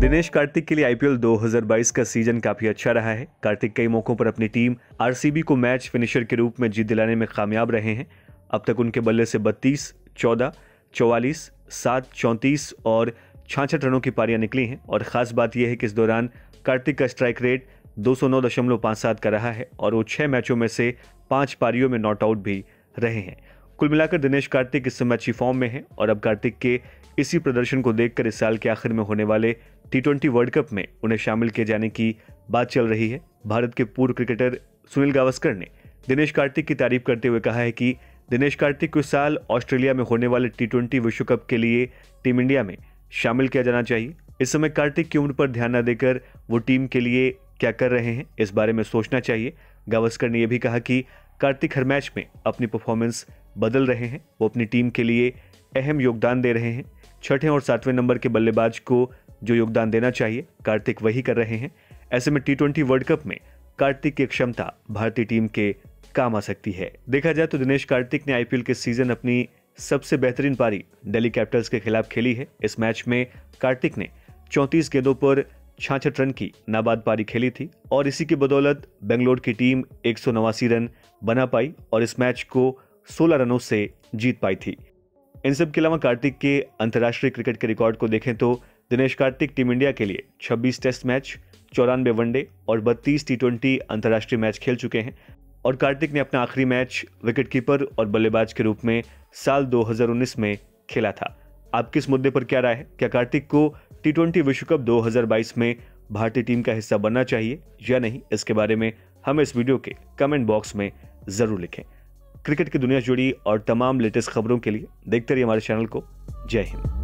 दिनेश कार्तिक के लिए आईपीएल 2022 का सीज़न काफ़ी अच्छा रहा है। कार्तिक कई मौकों पर अपनी टीम आरसीबी को मैच फिनिशर के रूप में जीत दिलाने में कामयाब रहे हैं। अब तक उनके बल्ले से 32, 14, 44, 7, चौंतीस और छाछठ रनों की पारियाँ निकली हैं और खास बात यह है कि इस दौरान कार्तिक का स्ट्राइक रेट दो का रहा है और वो छह मैचों में से पाँच पारियों में नॉट आउट भी रहे हैं। कुल मिलाकर दिनेश कार्तिक इस समय अच्छी फॉर्म में है और अब कार्तिक के इसी प्रदर्शन को देखकर इस साल के आखिर में होने वाले टी ट्वेंटी वर्ल्ड कप में उन्हें शामिल किए जाने की बात चल रही है। भारत के पूर्व क्रिकेटर सुनील गावस्कर ने दिनेश कार्तिक की तारीफ़ करते हुए कहा है कि दिनेश कार्तिक को साल ऑस्ट्रेलिया में होने वाले टी विश्व कप के लिए टीम इंडिया में शामिल किया जाना चाहिए। इस समय कार्तिक की उम्र पर ध्यान न देकर वो टीम के लिए क्या कर रहे हैं, इस बारे में सोचना चाहिए। गावस्कर ने यह भी कहा कि कार्तिक हर मैच में अपनी परफॉर्मेंस बदल रहे हैं। वो अपनी टीम के लिए अहम योगदान दे रहे हैं। छठे और सातवें नंबर के बल्लेबाज को जो योगदान देना चाहिए। कार्तिक वही कर रहे हैं। ऐसे में टी ट्वेंटी वर्ल्ड कप में कार्तिक की क्षमता भारतीय टीम के काम आ सकती है। देखा जाए तो दिनेश कार्तिक ने आईपीएल के सीज़न अपनी सबसे बेहतरीन पारी दिल्ली कैपिटल्स के खिलाफ खेली है। इस मैच में कार्तिक ने चौंतीस गेंदों पर छाछठ रन की नाबाद पारी खेली थी और इसी की बदौलत बेंगलोर की टीम एक सौ नवासी रन बना पाई और इस मैच को 16 रनों से जीत पाई थी। इन सब के अलावा कार्तिक के अंतर्राष्ट्रीय क्रिकेट के रिकॉर्ड को देखें तो दिनेश कार्तिक टीम इंडिया के लिए 26 टेस्ट मैच चौरानवे वनडे और 32 टी ट्वेंटी अंतर्राष्ट्रीय मैच खेल चुके हैं। और कार्तिक ने अपना आखिरी मैच विकेटकीपर और बल्लेबाज के रूप में साल 2019 में खेला था। आप किस मुद्दे पर क्या राय है? क्या कार्तिक को टी ट्वेंटी विश्व कप 2022 में भारतीय टीम का हिस्सा बनना चाहिए या नहीं? इसके बारे में हम इस वीडियो के कमेंट बॉक्स में ज़रूर लिखें। क्रिकेट की दुनिया जुड़ी और तमाम लेटेस्ट खबरों के लिए देखते रहिए हमारे चैनल को। जय हिंद।